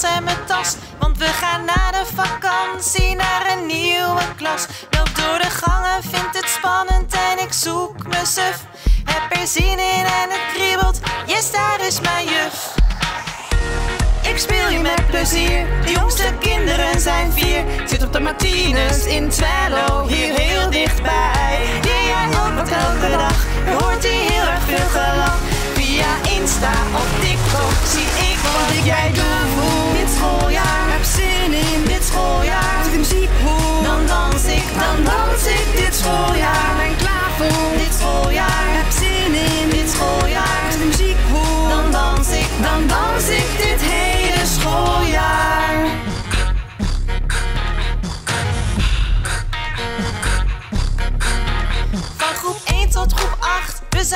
en mijn tas. Want we gaan na de vakantie naar een nieuwe klas. Loop door de gangen, vind het spannend en ik zoek me suf. Heb er zin in en het kriebelt, yes daar is mijn juf. Ik speel je met plezier, de jongste kinderen zijn vier. Zit op de Martinez in Twello, hier heel dichtbij.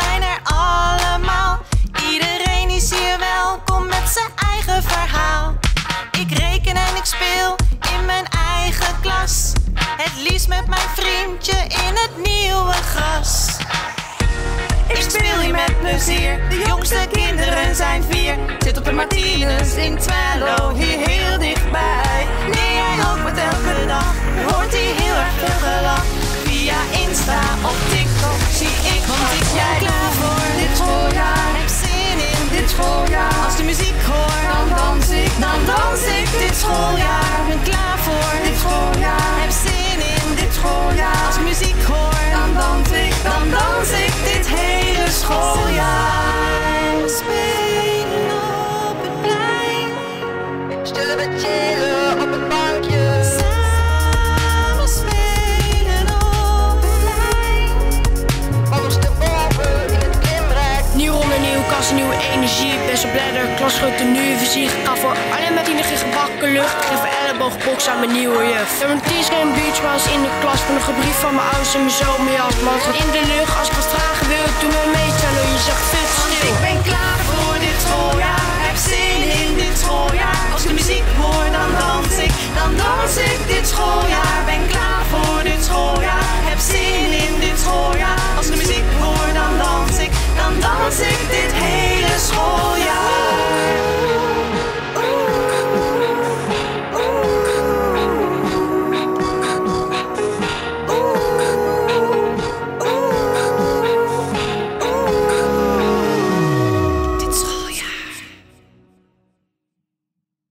Zijn er allemaal. Iedereen is hier welkom met zijn eigen verhaal. Ik reken en ik speel in mijn eigen klas. Het liefst met mijn vriendje in het nieuwe gras. Ik speel hier met plezier, de jongste kinderen zijn vier. Zit op de Martinez in Twello, hier heel dichtbij. Leer jij ook wat elke dag, hoort hier heel erg veel gelach. Via Insta of TikTok ik wat energie. Best op bladder, klasgrote nu fysiek. Ga voor alleen met 10 gebakken lucht. Geef een elleboogbox aan mijn nieuwe juf. Heb een t-shirt en beach was in de klas. Van een gebrief van mijn ouders en mijn zomerjas. Man, in de lucht als ik wat vragen wil. Doe me mee, je zegt fit stil. Ik ben